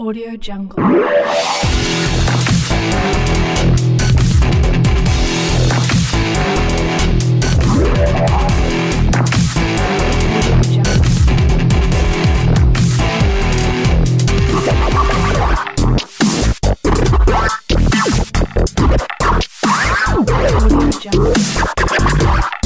Audio Jungle. Audio Jungle.